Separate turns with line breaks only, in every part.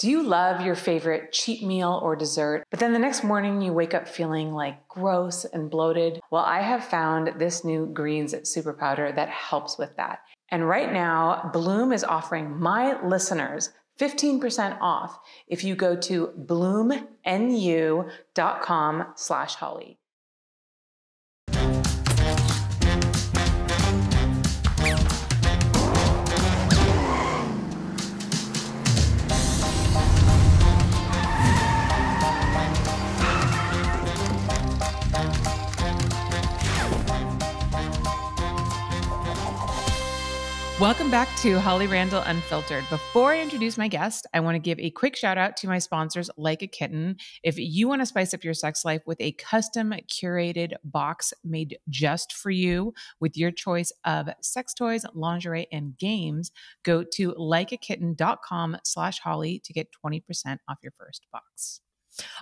Do you love your favorite cheat meal or dessert, but then the next morning you wake up feeling like gross and bloated? Well, I have found this new greens super powder that helps with that. And right now, Bloom is offering my listeners 15% off if you go to bloomnu.com slash holly. Welcome back to Holly Randall Unfiltered. Before I introduce my guest, I want to give a quick shout out to my sponsors, Like a Kitten. If you want to spice up your sex life with a custom curated box made just for you with your choice of sex toys, lingerie, and games, go to likeakitten.com slash holly to get 20% off your first box.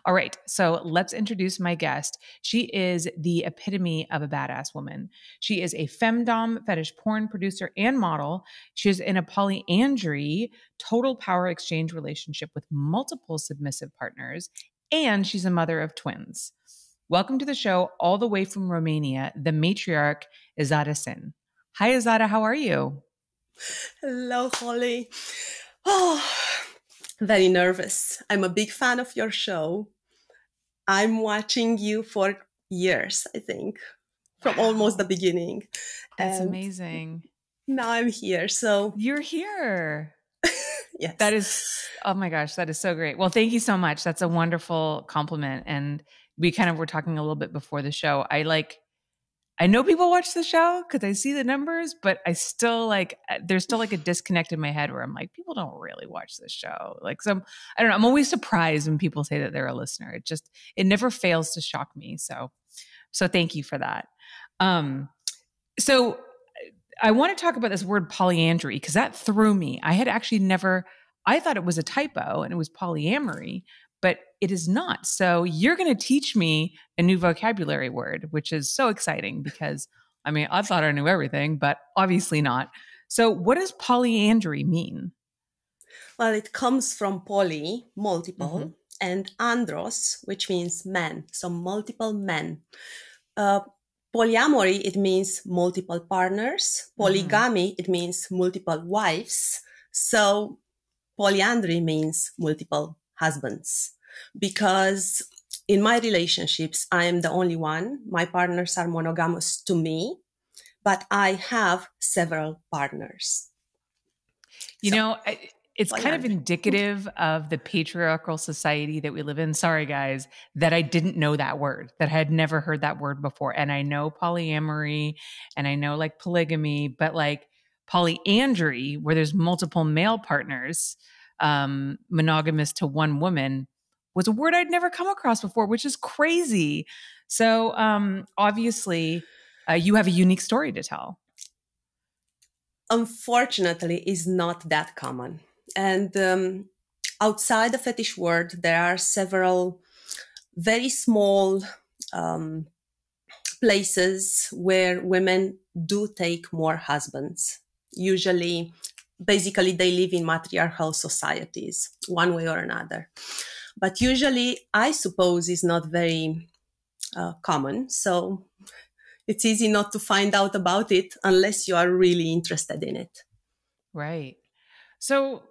All right, so let's introduce my guest. She is the epitome of a badass woman. She is a femdom fetish porn producer and model. She is in a polyandry, total power exchange relationship with multiple submissive partners, and she's a mother of twins. Welcome to the show, all the way from Romania, the matriarch Ezada Sinn. Hi, Izada, how are you?
Hello, Holly. Oh, very nervous. I'm a big fan of your show. I'm watching you for years, I think, from wow. almost the beginning.
That's and amazing.
Now I'm here. So
you're here.
yes.
That is, oh my gosh, that is so great. Well, thank you so much. That's a wonderful compliment. And we kind of were talking a little bit before the show. I like, I know people watch the show because I see the numbers, but I still like uh, there's still like a disconnect in my head where I'm like, people don't really watch this show. Like some I don't know, I'm always surprised when people say that they're a listener. It just it never fails to shock me. So so thank you for that. Um so I want to talk about this word polyandry because that threw me. I had actually never I thought it was a typo and it was polyamory, but it is not. So you're going to teach me a new vocabulary word, which is so exciting because I mean, I thought I knew everything, but obviously not. So what does polyandry mean?
Well, it comes from poly, multiple, mm-hmm. and andros, which means men, so multiple men. Uh, polyamory, it means multiple partners. Mm-hmm. Polygamy, mm-hmm. it means multiple wives. So polyandry means multiple husbands because in my relationships, I am the only one. My partners are monogamous to me, but I have several partners.
You so, know, it's kind of indicative of the patriarchal society that we live in. Sorry, guys, that I didn't know that word, that I had never heard that word before. And I know polyamory and I know like polygamy, but like polyandry, where there's multiple male partners, um, monogamous to one woman, was a word I'd never come across before, which is crazy. So, um, obviously, uh, you have a unique story to tell.
Unfortunately, is not that common. And um, outside the fetish world, there are several very small um, places where women do take more husbands. Usually, basically, they live in matriarchal societies, one way or another but usually I suppose is not very uh, common. So it's easy not to find out about it unless you are really interested in it.
Right. So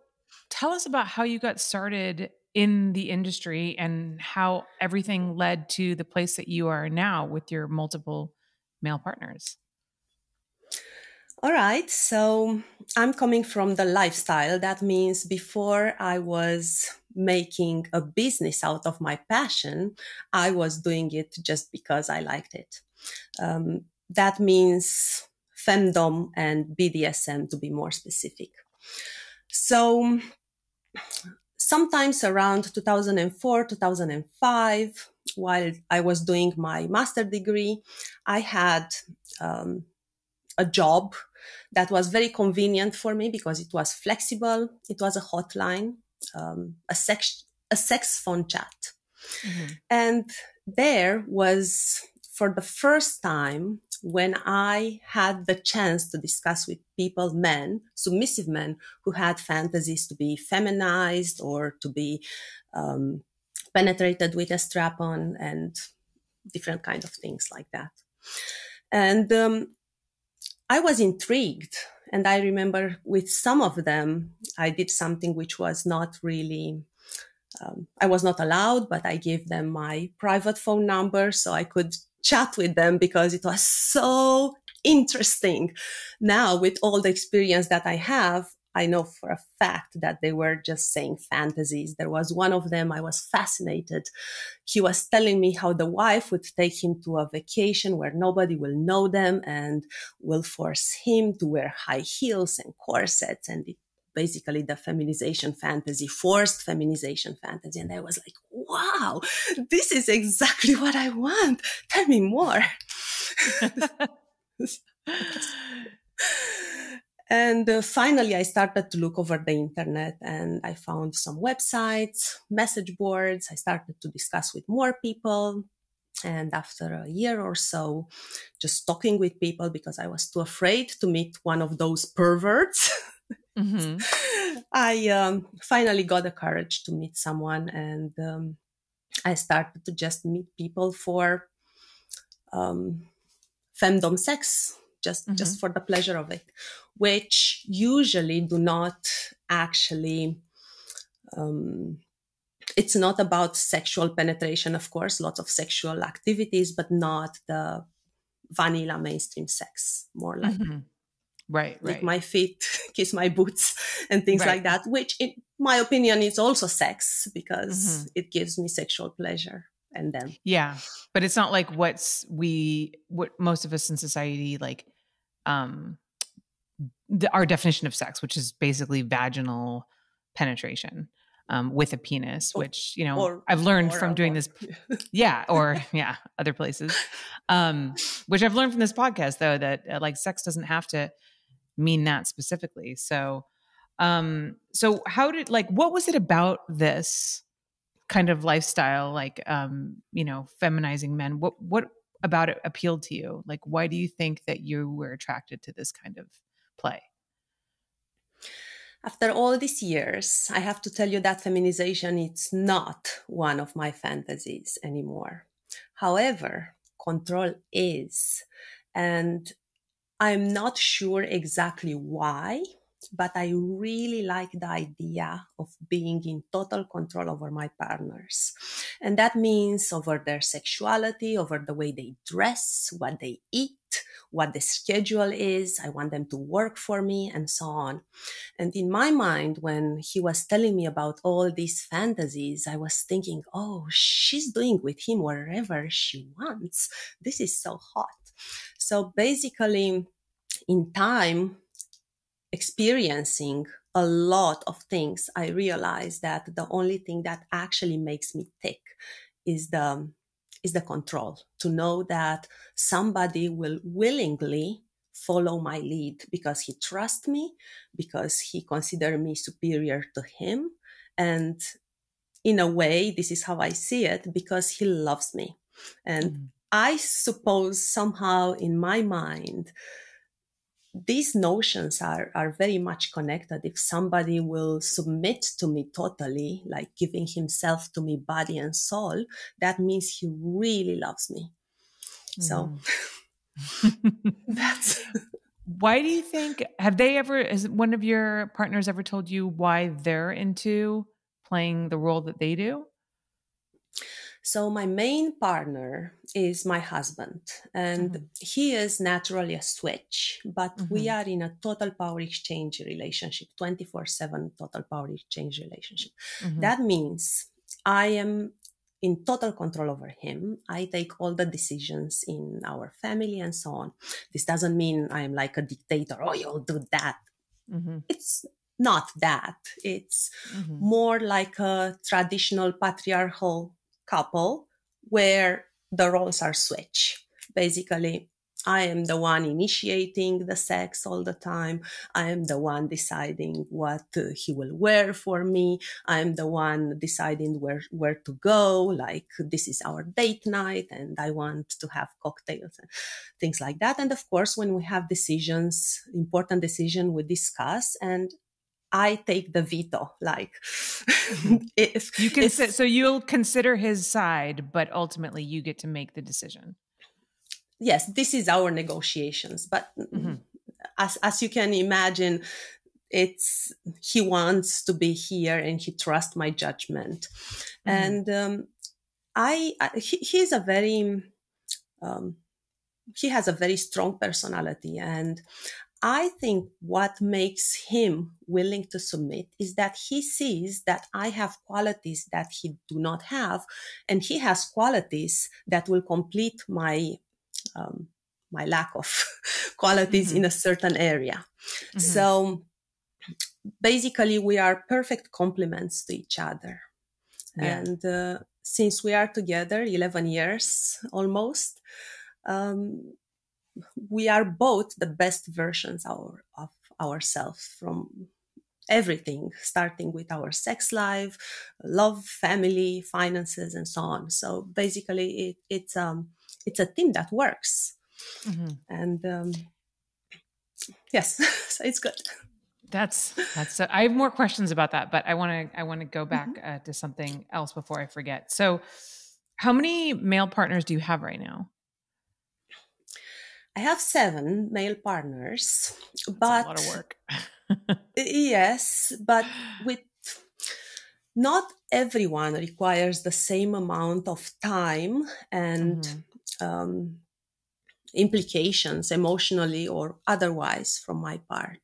tell us about how you got started in the industry and how everything led to the place that you are now with your multiple male partners.
All right. So I'm coming from the lifestyle. That means before I was making a business out of my passion, I was doing it just because I liked it. Um, that means femdom and BDSM to be more specific. So sometimes around 2004, 2005, while I was doing my master degree, I had um, a job that was very convenient for me because it was flexible. It was a hotline um, a sex a sex phone chat, mm-hmm. and there was for the first time, when I had the chance to discuss with people, men, submissive men, who had fantasies to be feminized or to be um, penetrated with a strap on and different kind of things like that. And um, I was intrigued. And I remember with some of them, I did something which was not really, um, I was not allowed, but I gave them my private phone number so I could chat with them because it was so interesting. Now, with all the experience that I have, I know for a fact that they were just saying fantasies. There was one of them, I was fascinated. He was telling me how the wife would take him to a vacation where nobody will know them and will force him to wear high heels and corsets. And it, basically the feminization fantasy, forced feminization fantasy. And I was like, wow, this is exactly what I want. Tell me more. And uh, finally, I started to look over the internet and I found some websites, message boards. I started to discuss with more people. And after a year or so, just talking with people because I was too afraid to meet one of those perverts. Mm-hmm. I um, finally got the courage to meet someone and um, I started to just meet people for um, femdom sex just mm-hmm. just for the pleasure of it which usually do not actually um, it's not about sexual penetration of course lots of sexual activities but not the vanilla mainstream sex more like mm-hmm.
right
like my feet kiss my boots and things right. like that which in my opinion is also sex because mm-hmm. it gives me sexual pleasure and then
yeah but it's not like what's we what most of us in society like um the, our definition of sex which is basically vaginal penetration um, with a penis which you know or, i've learned from doing this yeah or yeah other places. Um, which i've learned from this podcast though that uh, like sex doesn't have to mean that specifically. So um so how did like what was it about this kind of lifestyle like um you know feminizing men what what about it appealed to you? Like why do you think that you were attracted to this kind of play?
After all these years i have to tell you that feminization is not one of my fantasies anymore. However control is. And i'm not sure exactly why but I really like the idea of being in total control over my partners. And that means over their sexuality, over the way they dress, what they eat, what the schedule is. I want them to work for me and so on. And in my mind, when he was telling me about all these fantasies, I was thinking, oh, she's doing with him wherever she wants. This is so hot. So basically, in time, experiencing a lot of things, I realized that the only thing that actually makes me tick is the is the control to know that somebody will willingly follow my lead because he trusts me because he considers me superior to him and in a way this is how i see it because he loves me and mm-hmm. i suppose somehow in my mind these notions are, are very much connected. If somebody will submit to me totally, like giving himself to me body and soul, that means he really loves me. Mm. So that's.
why do you think, have they ever, has one of your partners ever told you why they're into playing the role that they do?
So my main partner is my husband and mm-hmm. he is naturally a switch, but mm-hmm. we are in a total power exchange relationship, 24 seven total power exchange relationship. Mm-hmm. That means I am in total control over him. I take all the decisions in our family and so on. This doesn't mean I'm like a dictator. Oh, you'll do that. Mm-hmm. It's not that. It's mm-hmm. more like a traditional patriarchal couple where the roles are switched. Basically, I am the one initiating the sex all the time. I am the one deciding what uh, he will wear for me. I am the one deciding where, where to go. Like this is our date night and I want to have cocktails and things like that. And of course, when we have decisions, important decision, we discuss and I take the veto. Like,
if you can, so you'll consider his side, but ultimately you get to make the decision
yes, this is our negotiations. But mm-hmm. as as you can imagine, it's he wants to be here and he trusts my judgment, mm-hmm. and um, I, I he, he's a very um, he has a very strong personality and I think what makes him willing to submit is that he sees that I have qualities that he do not have, and he has qualities that will complete my um, my lack of qualities mm-hmm. in a certain area. Mm-hmm. So basically, we are perfect complements to each other. Yeah. And uh, since we are together 11 years almost, um, we are both the best versions our, of ourselves from everything, starting with our sex life, love, family, finances, and so on. So basically, it, it's um, it's a team that works. Mm-hmm. And um, yes, so it's good.
That's that's. I have more questions about that, but I want to I want to go back mm-hmm. uh, to something else before I forget. So, how many male partners do you have right now?
I have seven male partners,
that's
but
a lot of work.
yes, but with not everyone requires the same amount of time and mm-hmm um, implications emotionally or otherwise from my part.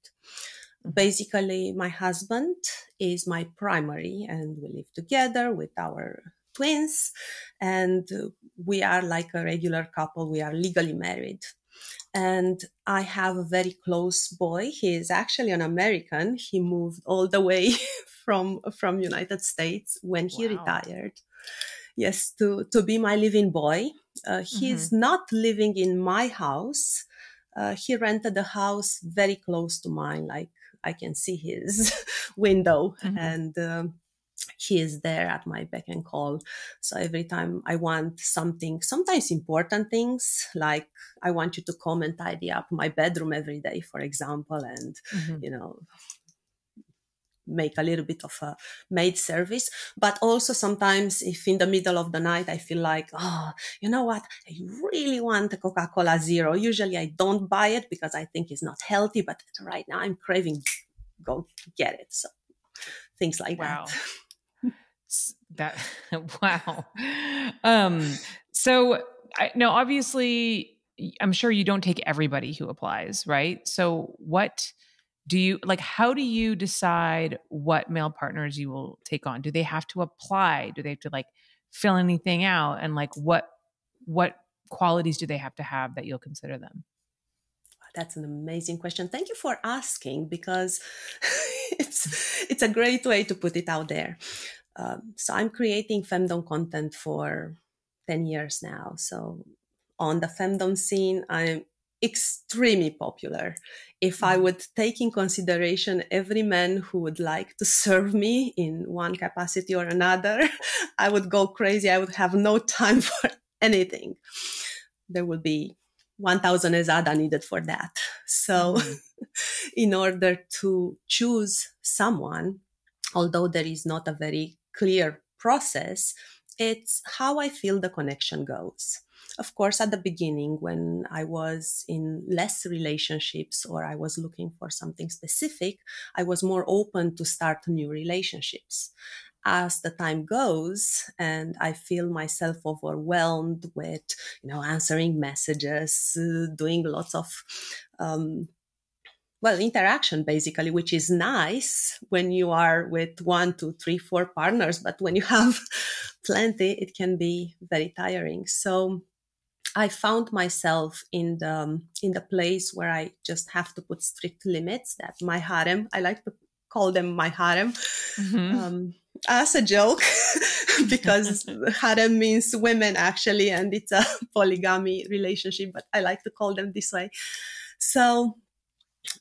Mm-hmm. Basically, my husband is my primary, and we live together with our twins, and we are like a regular couple. We are legally married. And I have a very close boy. He is actually an American. He moved all the way from from United States when he wow. retired yes, to, to be my living boy. Uh, he's mm-hmm. not living in my house. Uh, he rented a house very close to mine, like I can see his window, mm-hmm. and um, he is there at my beck and call. So every time I want something, sometimes important things, like I want you to come and tidy up my bedroom every day, for example, and mm-hmm. you know, make a little bit of a maid service but also sometimes if in the middle of the night i feel like oh you know what i really want a coca-cola zero usually i don't buy it because i think it's not healthy but right now i'm craving go get it so things like wow.
that that wow. Um so i no obviously i'm sure you don't take everybody who applies right? So what do you like how do you decide what male partners you will take on? Do they have to apply? Do they have to like fill anything out? And like what what qualities do they have to have that you'll consider them?
That's an amazing question. Thank you for asking because it's it's a great way to put it out there um, so i'm creating femdom content for 10 years now so on the femdom scene i'm extremely popular. If I mm-hmm. would take in consideration every man who would like to serve me in one capacity or another, I would go crazy. I would have no time for anything. There would be 1000 ezada needed for that. So mm-hmm. in order to choose someone, although there is not a very clear process, it's how I feel the connection goes of course, at the beginning, when I was in less relationships or I was looking for something specific, I was more open to start new relationships. As the time goes and I feel myself overwhelmed with, you know, answering messages, uh, doing lots of, um, well, interaction basically, which is nice when you are with one, two, three, four partners. But when you have plenty, it can be very tiring. So I found myself in the in the place where I just have to put strict limits. That my harem, I like to call them my harem, mm-hmm. um, as a joke. because harem means women actually, and it's a polygamy relationship, but I like to call them this way. So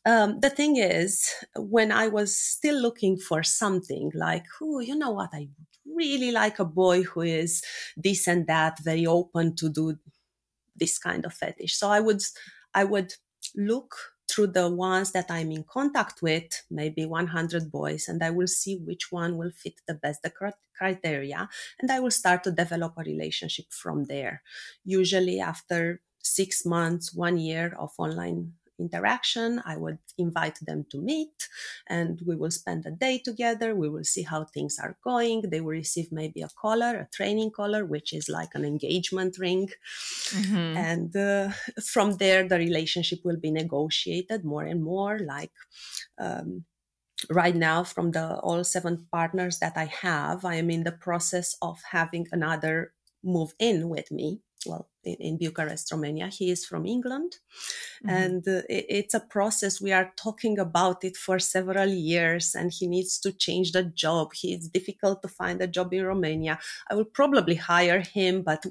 um, the thing is, when I was still looking for something like, oh, you know what, I really like a boy who is this and that, very open to do this kind of fetish. So I would, I would look through the ones that I'm in contact with, maybe 100 boys, and I will see which one will fit the best the criteria, and I will start to develop a relationship from there. Usually after six months, one year of online interaction. I would invite them to meet and we will spend a day together. We will see how things are going. They will receive maybe a collar, a training collar, which is like an engagement ring. Mm-hmm. And uh, from there, the relationship will be negotiated more and more. Like, um, right now from the all seven partners that i have i am in the process of having another move in with me well in, Bucharest, Romania. He is from England, mm-hmm. and uh, it, it's a process. We are talking about it for several years, and he needs to change the job. He, it's difficult to find a job in Romania. I will probably hire him, but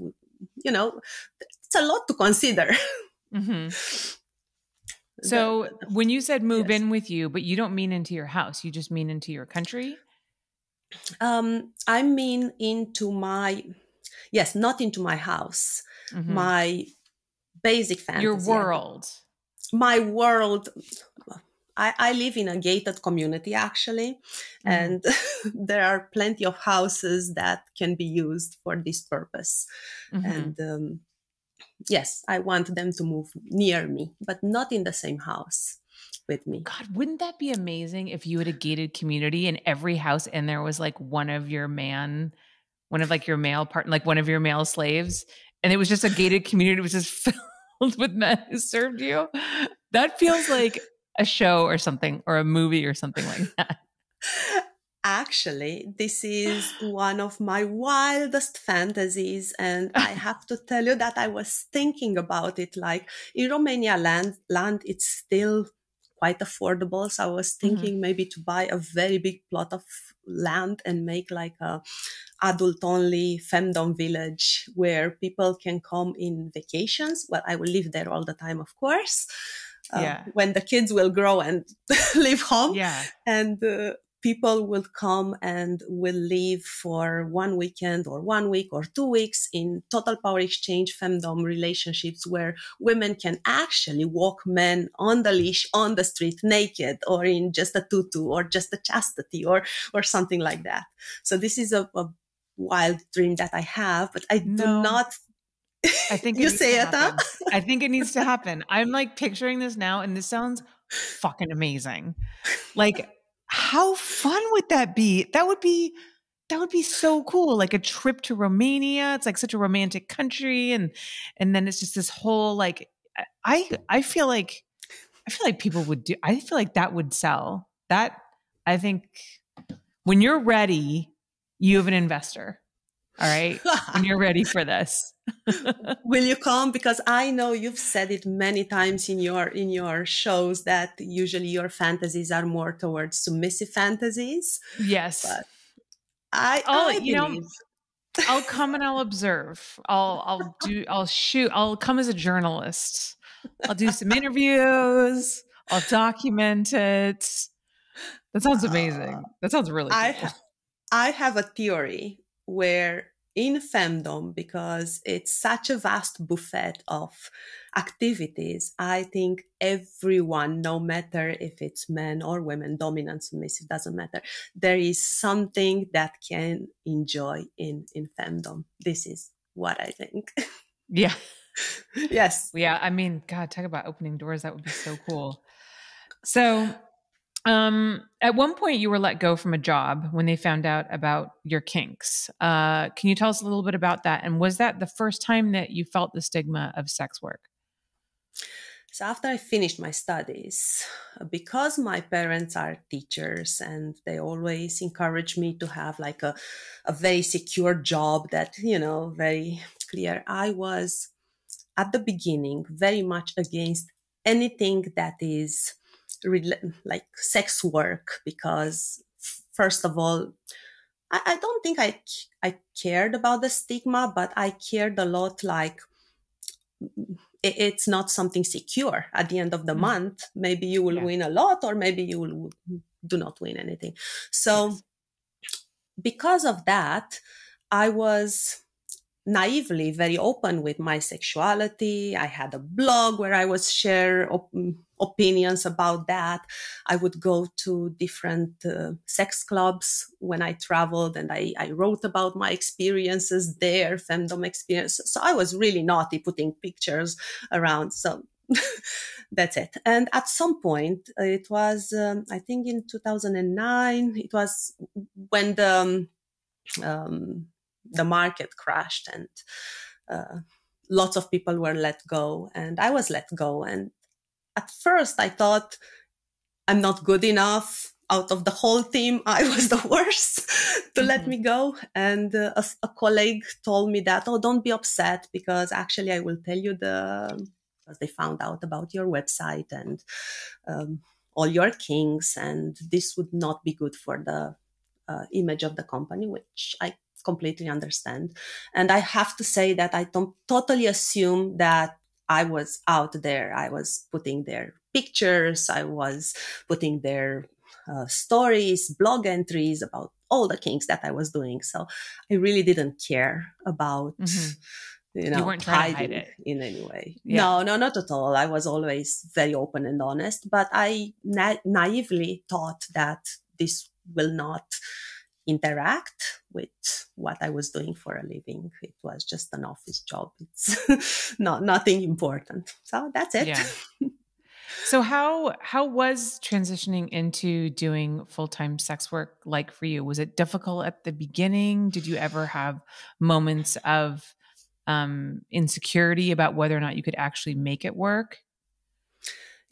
you know, it's a lot to consider.
Mm-hmm. So, the, when you said move yes. in with you, but you don't mean into your house, you just mean into your country?
Um, I mean into my yes, not into my house, mm-hmm. my basic fantasy.
Your world.
My world. I, I live in a gated community actually, mm-hmm. and there are plenty of houses that can be used for this purpose. Mm-hmm. And um, yes, I want them to move near me, but not in the same house with me.
God, wouldn't that be amazing if you had a gated community and every house in there was like one of your man one of like your male part, like one of your male slaves, and it was just a gated community, it was just filled with men who served you. That feels like a show or something, or a movie or something like that.
Actually, this is one of my wildest fantasies. And I have to tell you that I was thinking about it. Like in Romania land, land, it's still quite affordable. So I was mm-hmm. thinking mm-hmm. maybe to buy a very big plot of land and make like a adult only femdom village where people can come in vacations. Well, I will live there all the time, of course. Uh, yeah. When the kids will grow and leave home.
Yeah.
And uh, people will come and will live for one weekend or one week or two weeks in total power exchange femdom relationships where women can actually walk men on the leash on the street naked or in just a tutu or just a chastity or or something like that so this is a, a wild dream that i have but i no. do not
I think
you say it. Huh?
I think it needs to happen. I'm like picturing this now, and this sounds fucking amazing. Like how fun would that be? That would be that would be so cool. Like a trip to Romania. It's like such a romantic country and and then it's just this whole like I I feel like I feel like people would do I feel like that would sell. That I think when you're ready, you have an investor. All right. when you're ready for this.
Will you come? Because I know you've said it many times in your in your shows that usually your fantasies are more towards submissive fantasies.
Yes.
But I, oh, I
you know, I'll come and I'll observe. I'll I'll do I'll shoot. I'll come as a journalist. I'll do some interviews. I'll document it. That sounds amazing. Uh, that sounds really cool.
I, I have a theory where in femdom, because it's such a vast buffet of activities, I think everyone, no matter if it's men or women, dominant, submissive, doesn't matter, there is something that can enjoy in, in femdom. This is what I think.
Yeah.
yes.
Yeah. I mean, God, talk about opening doors. That would be so cool. So um, at one point, you were let go from a job when they found out about your kinks. Uh, can you tell us a little bit about that? And was that the first time that you felt the stigma of sex work?
So, after I finished my studies, because my parents are teachers and they always encourage me to have like a, a very secure job that, you know, very clear, I was at the beginning very much against anything that is like sex work because first of all I, I don't think I I cared about the stigma, but I cared a lot. Like it, it's not something secure at the end of the mm. month. Maybe you will yeah. win a lot, or maybe you will do not win anything. So yes. because of that, I was naively very open with my sexuality. I had a blog where I was share op- opinions about that. I would go to different uh, sex clubs when I traveled and I, I wrote about my experiences there, femdom experiences. So I was really naughty putting pictures around. So that's it. And at some point, it was, um, I think in 2009, it was when the, um, um the market crashed and uh, lots of people were let go and I was let go. And at first I thought I'm not good enough. Out of the whole team, I was the worst to mm-hmm. let me go. And uh, a, a, colleague told me that, oh, don't be upset because actually I will tell you the, because they found out about your website and um, all your kings, and this would not be good for the uh, image of the company, which I completely understand. And I have to say that I don't totally assume that I was out there. I was putting their pictures. I was putting their uh, stories, blog entries about all the kinks that I was doing. So I really didn't care about, mm-hmm. you know,
you weren't trying to hide it
in any way. Yeah. No, no, not at all. I was always very open and honest, but I na- naively thought that this will not interact with what I was doing for a living. It was just an office job. It's not nothing important. So that's it.
Yeah. so how how was transitioning into doing full-time sex work like for you? Was it difficult at the beginning? Did you ever have moments of um, insecurity about whether or not you could actually make it work?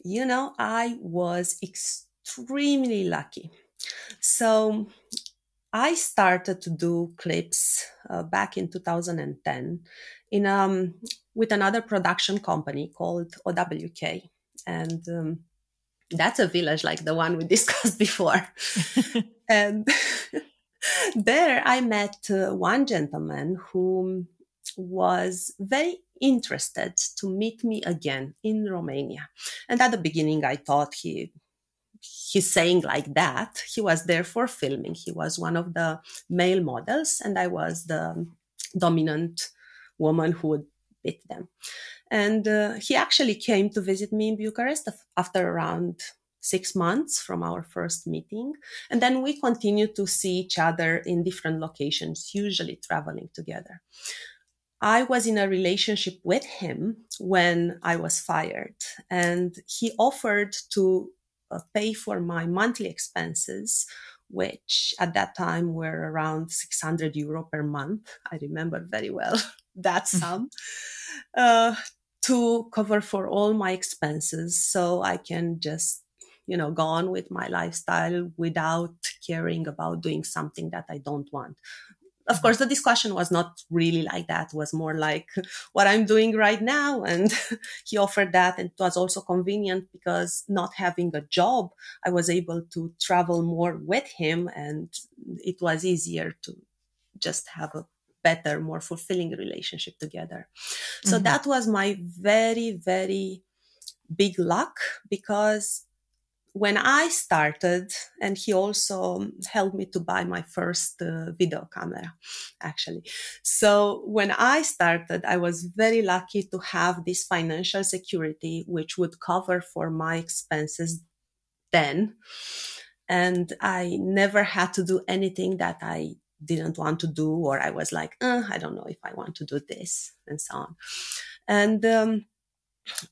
You know, I was extremely lucky. So I started to do clips uh, back in 2010 in um, with another production company called OWK, and um, that's a village like the one we discussed before. and there, I met uh, one gentleman who was very interested to meet me again in Romania. And at the beginning, I thought he he's saying like that. He was there for filming. He was one of the male models, and I was the dominant woman who would beat them. And uh, he actually came to visit me in Bucharest after around six months from our first meeting. And then we continued to see each other in different locations, usually traveling together. I was in a relationship with him when I was fired, and he offered to pay for my monthly expenses, which at that time were around 600 euro per month. I remember very well that mm-hmm. sum. Uh, to cover for all my expenses so I can just, you know, go on with my lifestyle without caring about doing something that I don't want of course the discussion was not really like that. It was more like what i'm doing right now. And he offered that. And it was also convenient because not having a job i was able to travel more with him. And it was easier to just have a better more fulfilling relationship together. So mm-hmm. that was my very very big luck because when I started, and he also helped me to buy my first uh, video camera, actually. So when I started, I was very lucky to have this financial security, which would cover for my expenses then. And I never had to do anything that I didn't want to do, or I was like, uh, I don't know if I want to do this, and so on. And um,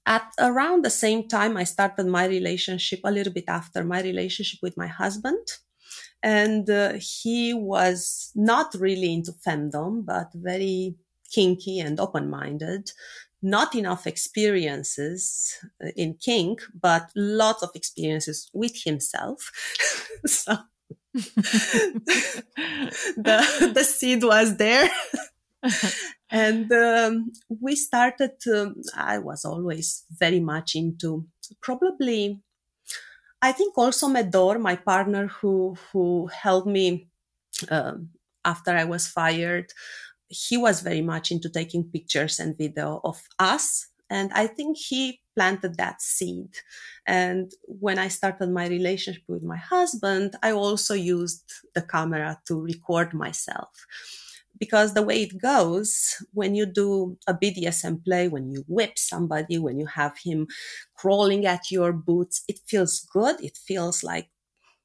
at around the same time, I started my relationship a little bit after my relationship with my husband. And uh, he was not really into femdom, but very kinky and open minded. Not enough experiences uh, in kink, but lots of experiences with himself. so the, the seed was there. And um, we started I was always very much into probably, I think also Medor, my partner who, who helped me uh, after I was fired, he was very much into taking pictures and video of us. And I think he planted that seed. And when I started my relationship with my husband, I also used the camera to record myself. Because the way it goes, when you do a BDSM play, when you whip somebody, when you have him crawling at your boots, it feels good. It feels like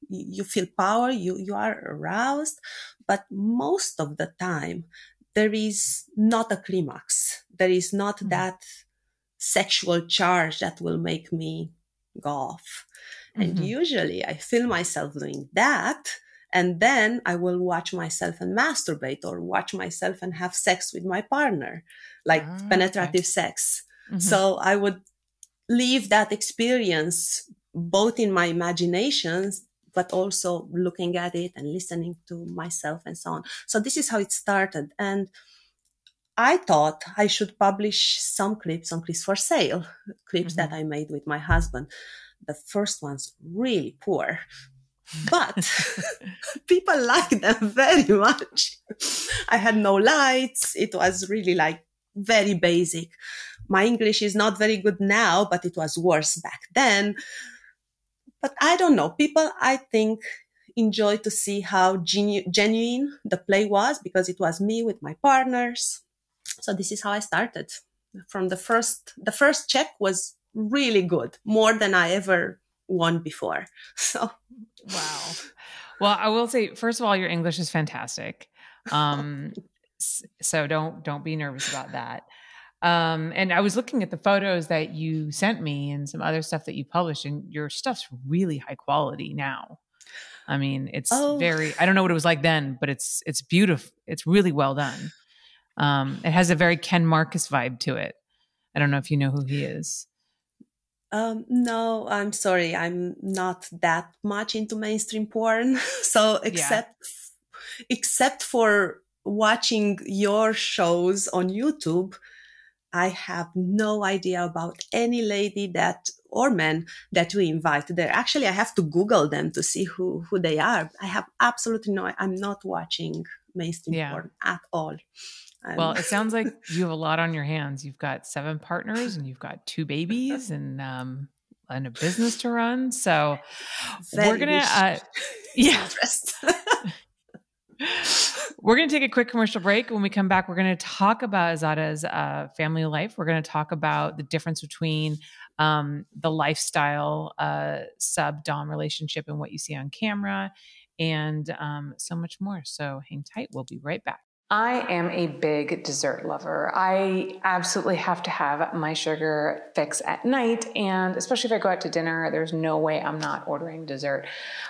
you feel power, you, you are aroused. But most of the time, there is not a climax. There is not mm-hmm. that sexual charge that will make me go off. Mm-hmm. And usually I feel myself doing that. And then I will watch myself and masturbate or watch myself and have sex with my partner, like ah, penetrative okay. sex. Mm-hmm. So I would leave that experience both in my imaginations but also looking at it and listening to myself and so on. So this is how it started. And I thought I should publish some clips on Clips4Sale, clips mm-hmm. that I made with my husband. The first one's really poor, but people liked them very much. I had no lights. It was really like very basic. My English is not very good now, but it was worse back then. But I don't know. People, I think, enjoy to see how genu- genuine the play was because it was me with my partners. So this is how I started. From the first, the first check was really good, more than I ever won before. So,
wow. Well, I will say, first of all, your English is fantastic. Um, so don't don't be nervous about that. Um, and I was looking at the photos that you sent me and some other stuff that you published, and your stuff's really high quality now. I mean, it's oh. very. I don't know what it was like then, but it's it's beautiful. It's really well done. Um, it has a very Ken Marcus vibe to it. I don't know if you know who he is.
Um, no, I'm sorry. I'm not that much into mainstream porn. so except yeah. except for watching your shows on YouTube, I have no idea about any lady that or men that we invite there. Actually, I have to Google them to see who, who they are. I have absolutely no, I'm not watching mainstream yeah. porn at all.
Well, it sounds like you have a lot on your hands. You've got seven partners and you've got two babies and, um, and a business to run. So Very we're going to, uh, yeah. We're going to take a quick commercial break. When we come back, we're going to talk about Ezada's uh, family life. We're going to talk about the difference between um, the lifestyle uh, sub Dom relationship and what you see on camera, and um, so much more. So hang tight. We'll be right back. I am a big dessert lover. I absolutely have to have my sugar fix at night. And especially if I go out to dinner, there's no way I'm not ordering dessert.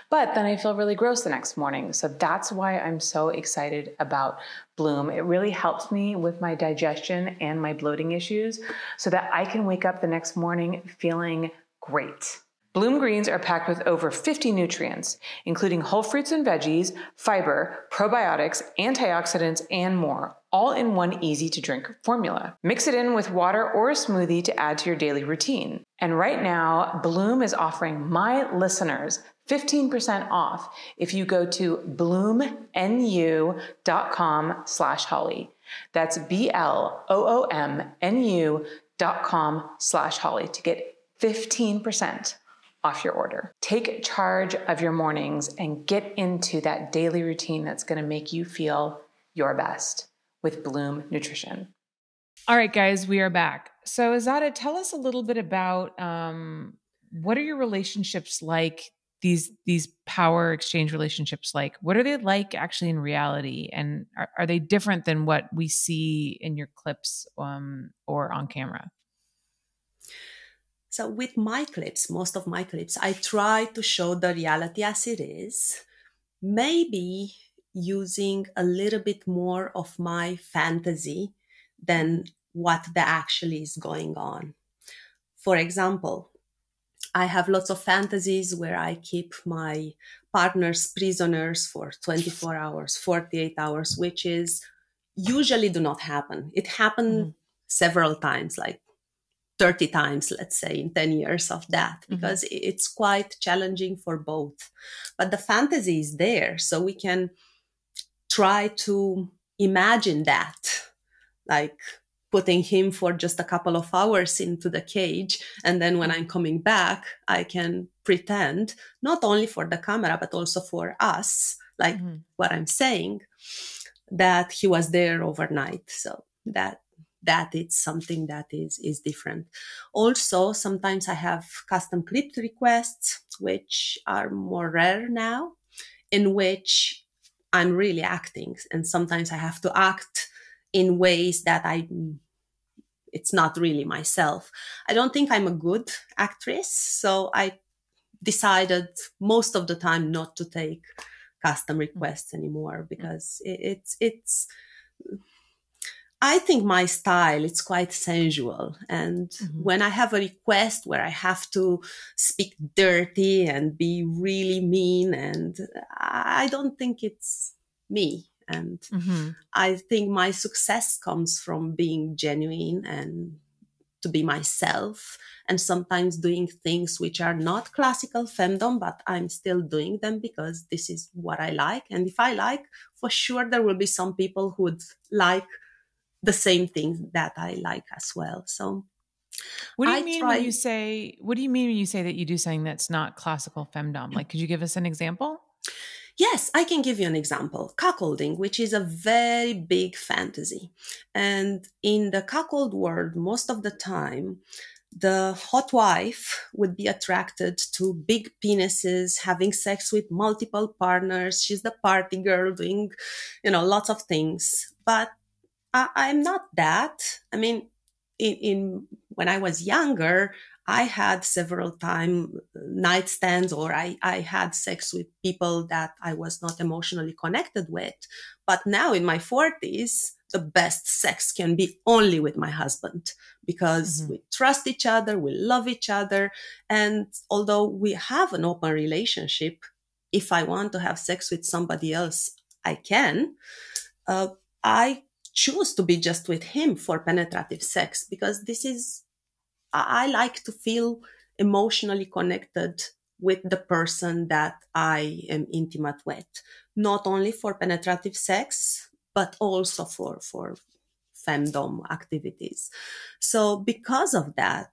But then I feel really gross the next morning. So that's why I'm so excited about Bloom. It really helps me with my digestion and my bloating issues so that I can wake up the next morning feeling great. Bloom greens are packed with over 50 nutrients, including whole fruits and veggies, fiber, probiotics, antioxidants, and more, all in one easy to drink formula. Mix it in with water or a smoothie to add to your daily routine. And right now, Bloom is offering my listeners 15% off if you go to bloomnu.com slash holly. That's B-L-O-O-M-N-U dot com slash holly to get 15% off your order. Take charge of your mornings and get into that daily routine that's going to make you feel your best with Bloom Nutrition. All right, guys, we are back. So, Ezada, tell us a little bit about um, what are your relationships like? These these power exchange relationships like what are they like actually in reality, and are, are they different than what we see in your clips um, or on camera?
So with my clips, most of my clips, I try to show the reality as it is, maybe using a little bit more of my fantasy than what the actually is going on. For example, I have lots of fantasies where I keep my partners prisoners for 24 hours, 48 hours, which is usually do not happen. It happened mm. several times, like 30 times, let's say, in 10 years of that, mm-hmm. because mm-hmm. it's quite challenging for both. But the fantasy is there, so we can try to imagine that, like putting him for just a couple of hours into the cage. And then when I'm coming back, I can pretend not only for the camera, but also for us, like mm-hmm. what I'm saying, that he was there overnight. So that that it's something that is is different. Also, sometimes I have custom clipped requests, which are more rare now, in which I'm really acting, and sometimes I have to act in ways that I it's not really myself. I don't think I'm a good actress, so I decided most of the time not to take custom requests anymore because it, it's it's I think my style it's quite sensual and mm-hmm. when I have a request where I have to speak dirty and be really mean and I don't think it's me and mm-hmm. I think my success comes from being genuine and to be myself and sometimes doing things which are not classical femdom, but I'm still doing them because this is what I like. And if I like, for sure, there will be some people who would like the same things that I like as well. So
what do you I mean try- when you say what do you mean when you say that you do something that's not classical femdom? Like could you give us an example?
Yes, I can give you an example. Cuckolding, which is a very big fantasy. And in the cuckold world, most of the time, the hot wife would be attracted to big penises, having sex with multiple partners. She's the party girl doing, you know, lots of things. But I, am not that. I mean, in, in when I was younger, I had several time nightstands or I, I had sex with people that I was not emotionally connected with. But now in my forties, the best sex can be only with my husband because mm-hmm. we trust each other, we love each other. And although we have an open relationship, if I want to have sex with somebody else, I can. Uh, I choose to be just with him for penetrative sex because this is I like to feel emotionally connected with the person that I am intimate with, not only for penetrative sex, but also for, for femdom activities. So because of that,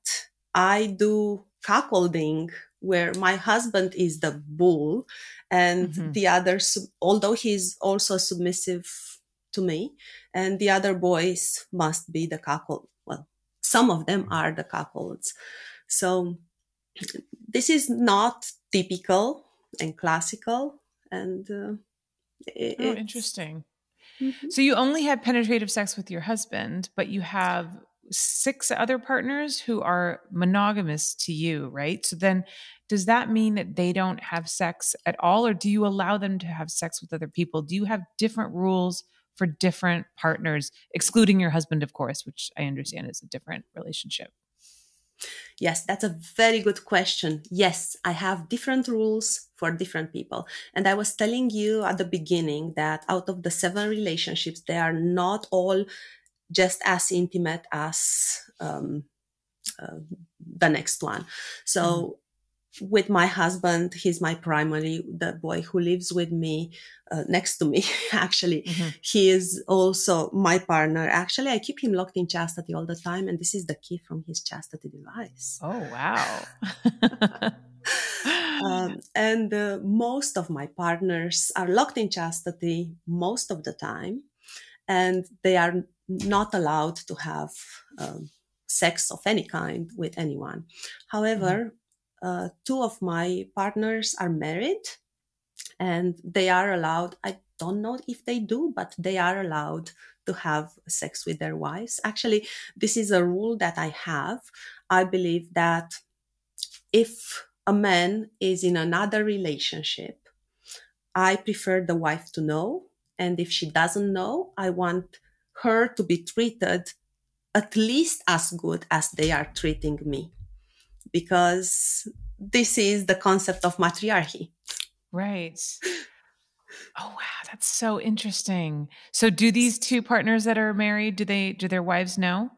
I do cuckolding where my husband is the bull and mm-hmm. the other, although he's also submissive to me and the other boys must be the cuckold Well, some of them mm-hmm. are the cuckolds. So this is not typical and classical and uh,
oh, interesting. Mm-hmm. So you only had penetrative sex with your husband, but you have six other partners who are monogamous to you, right? So then does that mean that they don't have sex at all or do you allow them to have sex with other people? Do you have different rules for different partners, excluding your husband, of course, which I understand is a different relationship?
Yes, that's a very good question. Yes, I have different rules for different people. And I was telling you at the beginning that out of the seven relationships, they are not all just as intimate as um, uh, the next one. So mm with my husband he's my primary the boy who lives with me uh, next to me actually. Mm-hmm. he is also my partner. Actually i keep him locked in chastity all the time and this is the key from his chastity device.
Oh wow.
Um, and uh, most of my partners are locked in chastity most of the time and they are not allowed to have um, sex of any kind with anyone. However mm-hmm uh, two of my partners are married and they are allowed, I don't know if they do, but they are allowed to have sex with their wives. Actually, this is a rule that I have. I believe that if a man is in another relationship, I prefer the wife to know. And if she doesn't know, I want her to be treated at least as good as they are treating me because this is the concept of matriarchy.
Right. Oh wow, that's so interesting. So do these two partners that are married, do they do their wives know?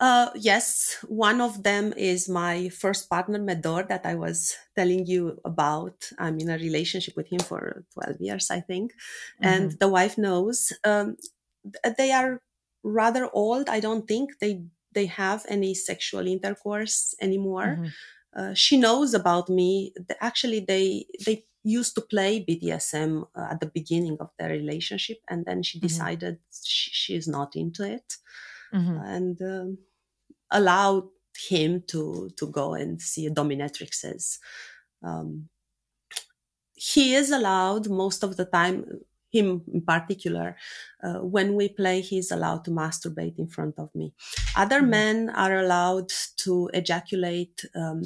Uh, yes, one of them is my first partner, Medor, that I was telling you about. I'm in a relationship with him for 12 years, I think. Mm-hmm. And the wife knows. Um, they are rather old. I don't think they they have any sexual intercourse anymore. Mm-hmm. Uh, she knows about me. Actually, they they used to play BDSM uh, at the beginning of their relationship, and then she mm-hmm. decided she, she, is not into it, mm-hmm. and um, allowed him to to go and see dominatrixes. Um, he is allowed most of the time him in particular, uh, when we play, he's allowed to masturbate in front of me. Other mm-hmm. men are allowed to ejaculate. Um,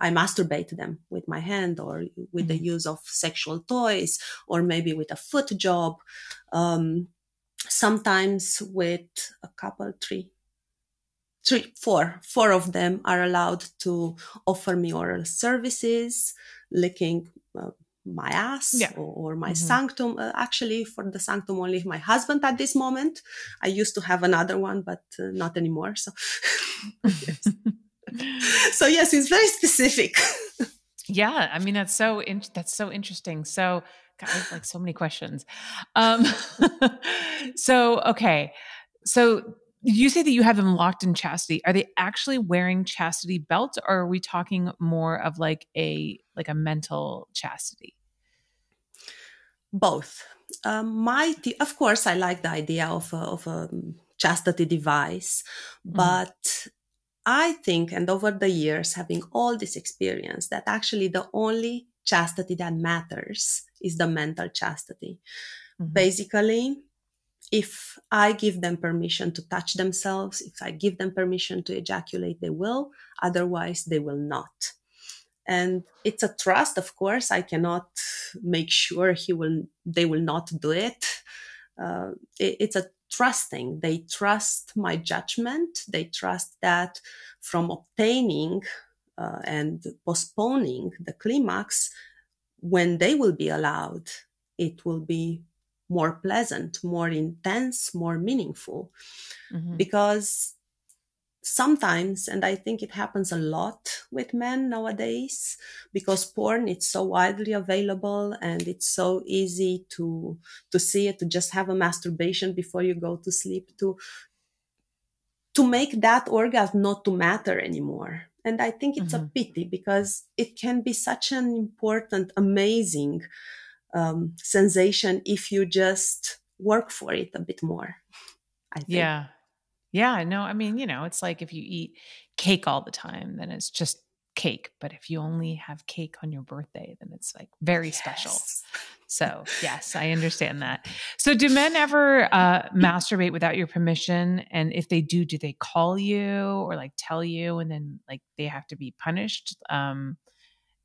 I masturbate them with my hand or with mm-hmm. the use of sexual toys or maybe with a foot job. Um, sometimes with a couple, three, three, four, four of them are allowed to offer me oral services, licking my ass yeah. or, or, my mm-hmm. sanctum. Uh, actually, for the sanctum, only my husband at this moment. I used to have another one, but uh, not anymore. So, yes. so yes, it's very specific.
yeah, I mean that's so in- that's so interesting. So, God, I have like so many questions. Um, so okay, so you say that you have them locked in chastity are they actually wearing chastity belts or are we talking more of like a like a mental chastity
both um, my of course i like the idea of a, of a chastity device mm-hmm. but mm. i think and over the years having all this experience that actually the only chastity that matters is the mental chastity mm-hmm. basically if I give them permission to touch themselves, if I give them permission to ejaculate, they will. Otherwise, they will not. And it's a trust, of course. I cannot make sure he will, they will not do it. Uh, it it's a trusting. They trust my judgment. They trust that from obtaining uh, and postponing the climax, when they will be allowed, it will be more pleasant, more intense, more meaningful. Mm-hmm. Because sometimes, and I think it happens a lot with men nowadays, because porn it's so widely available and it's so easy to to see it, to just have a masturbation before you go to sleep, to to make that orgasm not to matter anymore. And I think it's mm-hmm. a pity because it can be such an important, amazing um, sensation if you just work for it a bit more.
I think. Yeah. Yeah. No, I mean, you know, it's like if you eat cake all the time, then it's just cake. But if you only have cake on your birthday, then it's like very yes. special. So, yes, I understand that. So, do men ever uh, masturbate without your permission? And if they do, do they call you or like tell you and then like they have to be punished? Um,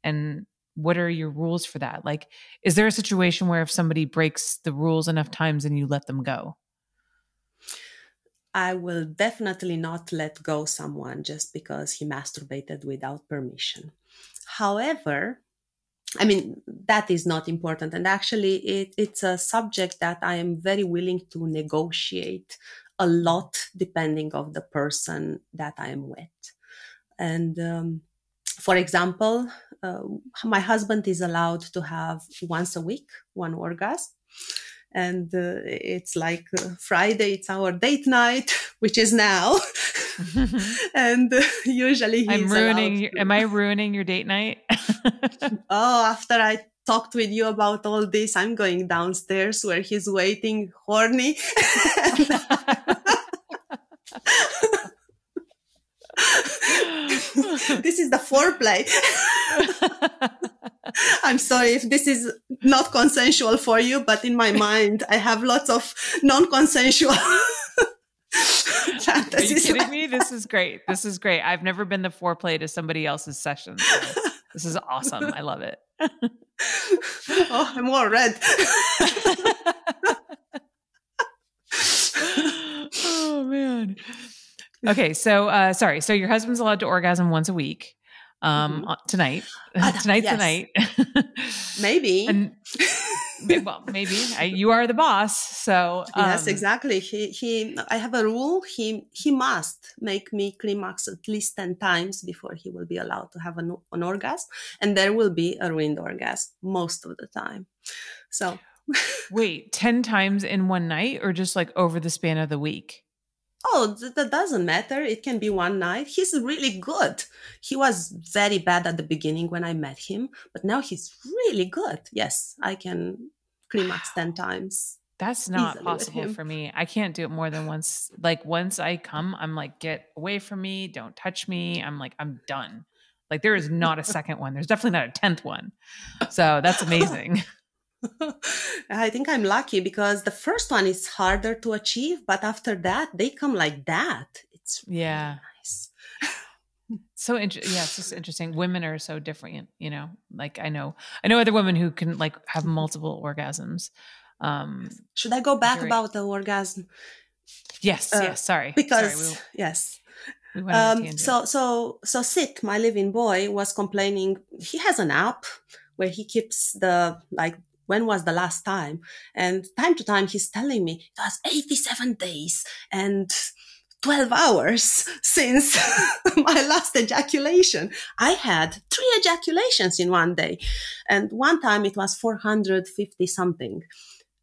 and what are your rules for that? Like, is there a situation where if somebody breaks the rules enough times and you let them go?
I will definitely not let go someone just because he masturbated without permission. However, I mean, that is not important. And actually, it, it's a subject that I am very willing to negotiate a lot depending of the person that I am with. And um, for example, uh, my husband is allowed to have once a week one orgasm. And uh, it's like uh, friday it's our date night which is now. And uh, usually
i'm ruining your, am i ruining your date night?
Oh after i talked with you about all this i'm going downstairs where he's waiting horny this is the foreplay. I'm sorry if this is not consensual for you, but in my mind, I have lots of non-consensual.
Are you kidding me? This is great. This is great. I've never been the foreplay to somebody else's session. So this is awesome. I love it.
oh, I'm all red.
oh man okay, so uh, sorry. So your husband's allowed to orgasm once a week. Um, mm-hmm. tonight, uh, tonight's yes. the night.
Maybe.
And well, maybe I, you are the boss. So
um, yes, exactly. He he. I have a rule. He he must make me climax at least ten times before he will be allowed to have an, an orgasm, and there will be a ruined orgasm most of the time. So
wait, ten times in one night, or just like over the span of the week?
Oh, that doesn't matter. It can be one night. He's really good. He was very bad at the beginning when I met him, but now he's really good. Yes, I can climax 10 times.
That's not possible for me. I can't do it more than once. Like once I come, I'm like, get away from me. Don't touch me. I'm like, I'm done. Like there is not a second one. There's definitely not a 10th one. So that's oh, amazing.
I think I'm lucky because the first one is harder to achieve, but after that, they come like that. It's really yeah nice.
so interesting. Yeah, it's just interesting. Women are so different, you know. Like I know, I know other women who can like have multiple orgasms. Um,
Should I go back about the orgasm?
Yes. Uh, yes. Sorry.
Because sorry, we, yes. We um, so so so Sid, my living boy, was complaining. He has an app where he keeps the like when was the last time? And time to time, he's telling me it was 87 days and 12 hours since my last ejaculation. I had three ejaculations in one day. And one time it was 450 something.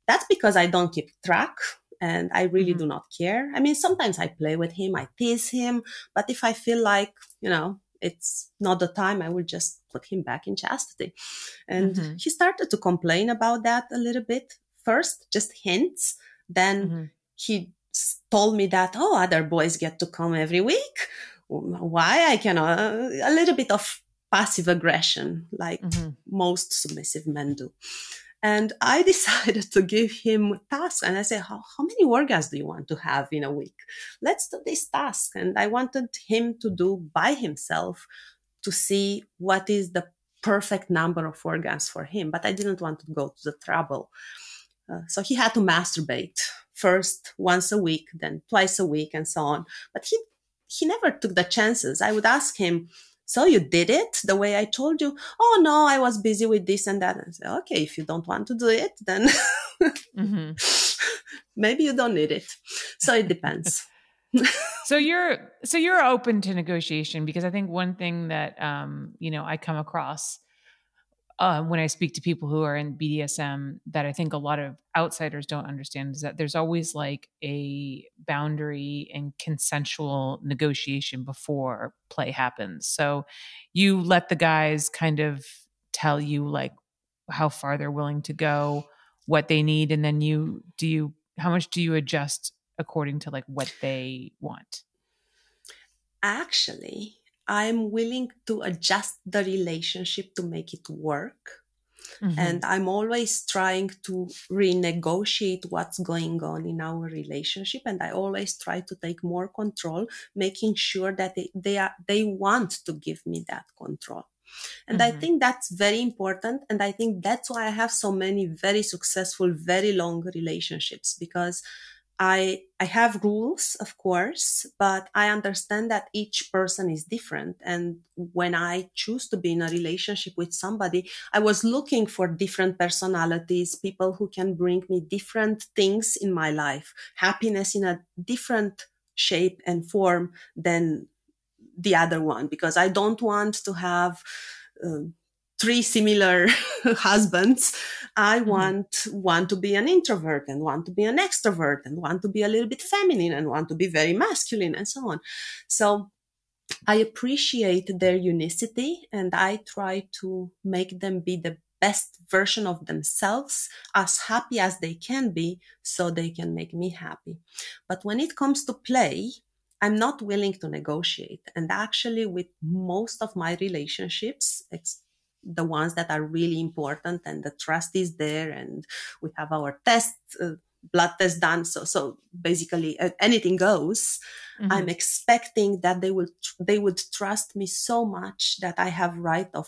That's because I don't keep track and I really mm-hmm. do not care. I mean, sometimes I play with him, I tease him, but if I feel like, you know, it's not the time i will just put him back in chastity. And mm-hmm. he started to complain about that a little bit. First just hints. Then mm-hmm. he told me that oh other boys get to come every week. Why? I cannot. A little bit of passive aggression like mm-hmm. most submissive men do and I decided to give him tasks. And I said, how, how many orgasms do you want to have in a week? Let's do this task. And I wanted him to do by himself to see what is the perfect number of orgasms for him. But I didn't want to go to the trouble. Uh, so he had to masturbate first once a week, then twice a week, and so on. But he he never took the chances. I would ask him, so you did it the way I told you? Oh no, I was busy with this and that. And say, okay, if you don't want to do it, then mm-hmm. maybe you don't need it. So it depends.
so you're so you're open to negotiation because I think one thing that um, you know I come across uh, when I speak to people who are in BDSM that I think a lot of outsiders don't understand is that there's always like a boundary and consensual negotiation before play happens. So you let the guys kind of tell you like how far they're willing to go, what they need, and then you do you how much do you adjust according to like what they want?
Actually, I'm willing to adjust the relationship to make it work. Mm-hmm. And I'm always trying to renegotiate what's going on in our relationship. And I always try to take more control, making sure that they, they are, they want to give me that control. And mm-hmm. I think that's very important. And I think that's why I have so many very successful, very long relationships because I I have rules, of course, but I understand that each person is different. And when I choose to be in a relationship with somebody, I was looking for different personalities, people who can bring me different things in my life, happiness in a different shape and form than the other one, because I don't want to have uh, three similar husbands. I mm-hmm. want one to be an introvert and one to be an extrovert and one to be a little bit feminine and one to be very masculine and so on. So I appreciate their unicity and I try to make them be the best version of themselves, as happy as they can be, so they can make me happy. But when it comes to play, I'm not willing to negotiate. And actually, with most of my relationships, the ones that are really important and the trust is there and we have our test uh, blood test done. So so basically uh, anything goes. Mm-hmm. i'm expecting that they will tr- they would trust me so much that i have right of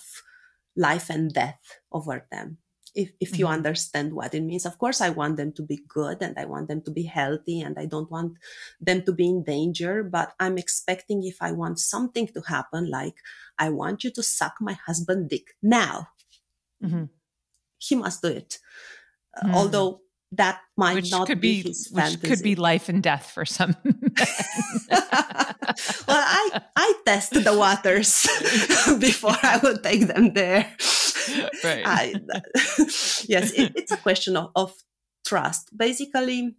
life and death over them if, if mm-hmm. you understand what it means. Of course, I want them to be good and I want them to be healthy and I don't want them to be in danger, but I'm expecting if I want something to happen, like I want you to suck my husband dick now. Mm-hmm. He must do it. mm. although that might
which
not
could
be,
be
his
which
fantasy.
could be life and death for some.
well, I I test the waters before I will take them there.
Right.
I, yes, it, it's a question of, of trust. Basically,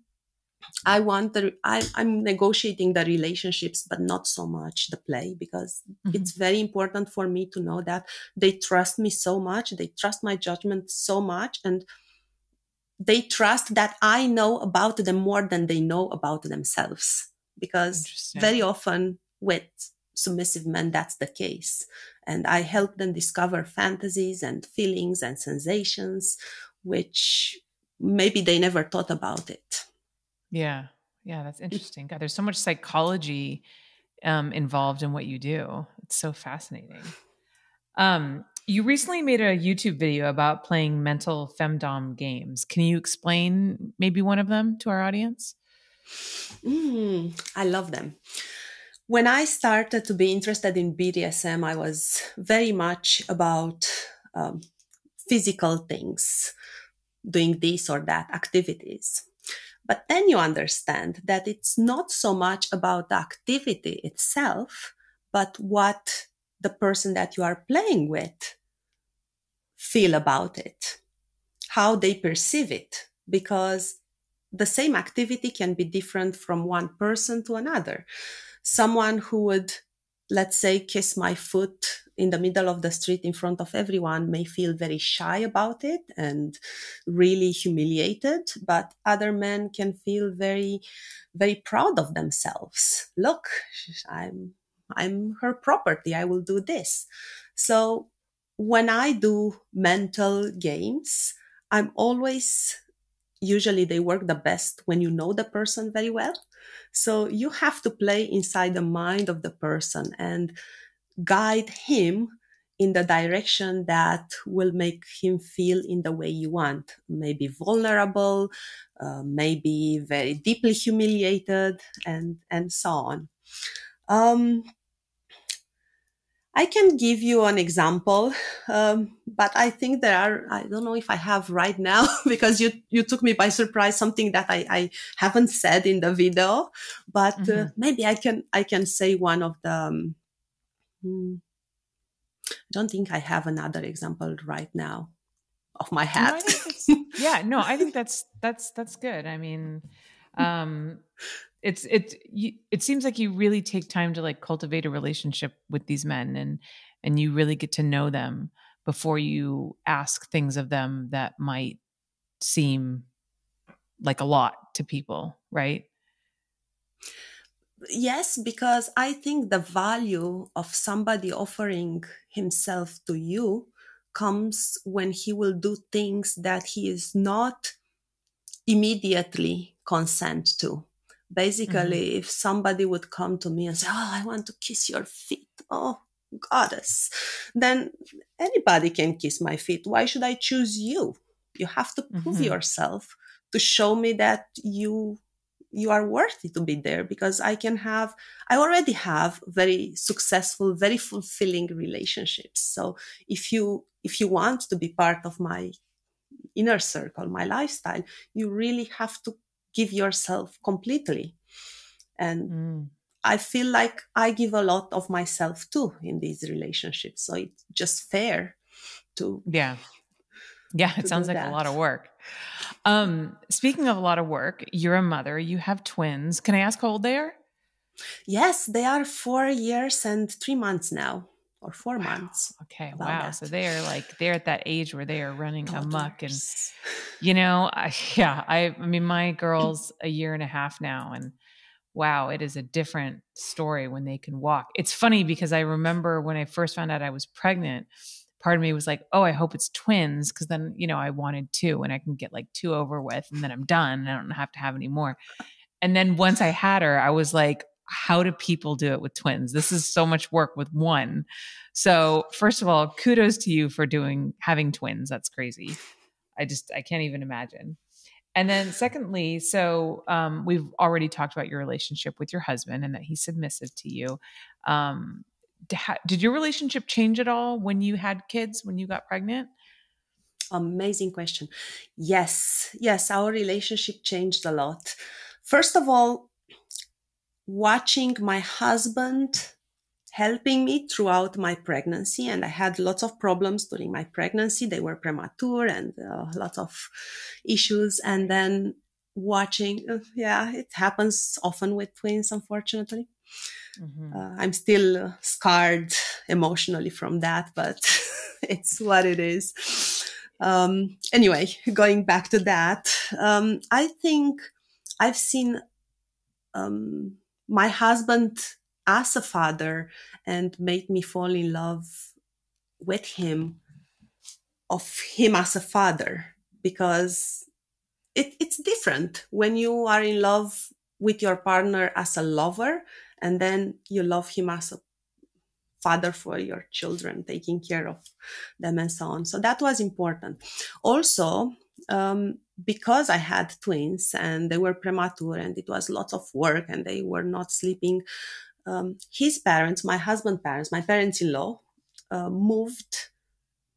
I want the I, I'm negotiating the relationships, but not so much the play because mm-hmm. it's very important for me to know that they trust me so much, they trust my judgment so much, and they trust that I know about them more than they know about themselves. Because very often with submissive men, that's the case. And I help them discover fantasies and feelings and sensations, which maybe they never thought about it.
Yeah. Yeah. That's interesting. God, there's so much psychology um, involved in what you do. It's so fascinating. Um, you recently made a YouTube video about playing mental femdom games. Can you explain maybe one of them to our audience?
Mm, I love them. When I started to be interested in BDSM, I was very much about um, physical things, doing this or that activities. But then you understand that it's not so much about the activity itself, but what the person that you are playing with feel about it, how they perceive it, because the same activity can be different from one person to another. Someone who would, let's say, kiss my foot in the middle of the street in front of everyone may feel very shy about it and really humiliated, but other men can feel very, very proud of themselves. Look, I'm, I'm her property. I will do this. So when I do mental games, I'm always, usually they work the best when you know the person very well. So you have to play inside the mind of the person and guide him in the direction that will make him feel in the way you want. Maybe vulnerable, uh, maybe very deeply humiliated, and and so on. Um, I can give you an example, um, but I think there are, I don't know if I have right now because you, you took me by surprise, something that I, I haven't said in the video, but uh, mm-hmm. uh, maybe I can, I can say one of the, um, hmm, I don't think I have another example right now of my hat.
No, yeah, no, I think that's, that's, that's good. I mean, um, it's it's you, it seems like you really take time to like cultivate a relationship with these men and and you really get to know them before you ask things of them that might seem like a lot to people right?
Yes because i think the value of somebody offering himself to you comes when he will do things that he is not immediately consent to Basically, mm-hmm. if somebody would come to me and say, Oh, I want to kiss your feet. Oh, goddess. Then anybody can kiss my feet. Why should I choose you? You have to prove mm-hmm. yourself to show me that you you are worthy to be there because I can have, I already have very successful, very fulfilling relationships. So if you, if you want to be part of my inner circle, my lifestyle, you really have to give yourself completely. And mm. I feel like I give a lot of myself too in these relationships. So it's just fair to.
Yeah. Yeah. It sounds like that. a lot of work. Um, speaking of a lot of work, you're a mother, you have twins. Can I ask how old they are?
Yes, they are four years and three months now or four
wow.
months.
Okay. Wow. That. So they are like, they're at that age where they are running Toddlers. amok. And, you know, I, yeah, I, I mean, my girl's a year and a half now. And wow, it is a different story when they can walk. It's funny because I remember when I first found out I was pregnant, part of me was like, oh, I hope it's twins. Cause then, you know, I wanted two and I can get like two over with and then I'm done and I don't have to have any more. And then once I had her, I was like, how do people do it with twins? This is so much work with one. So, first of all, kudos to you for doing having twins. That's crazy. I just I can't even imagine. And then secondly, so um, we've already talked about your relationship with your husband and that he's submissive to you. Um, did your relationship change at all when you had kids when you got pregnant?
Amazing question. Yes, yes, our relationship changed a lot. First of all, watching my husband helping me throughout my pregnancy and i had lots of problems during my pregnancy. They were premature and uh, lots of issues. And then watching uh, yeah it happens often with twins unfortunately. Mm-hmm. uh, i'm still scarred emotionally from that but it's what it is. Um, anyway going back to that um, i think i've seen um, my husband as a father and made me fall in love with him of him as a father because it, it's different when you are in love with your partner as a lover and then you love him as a father for your children taking care of them and so on. So that was important. Also um, because I had twins and they were premature and it was lots of work and they were not sleeping, um, his parents, my husband's parents, my parents-in-law, uh, moved.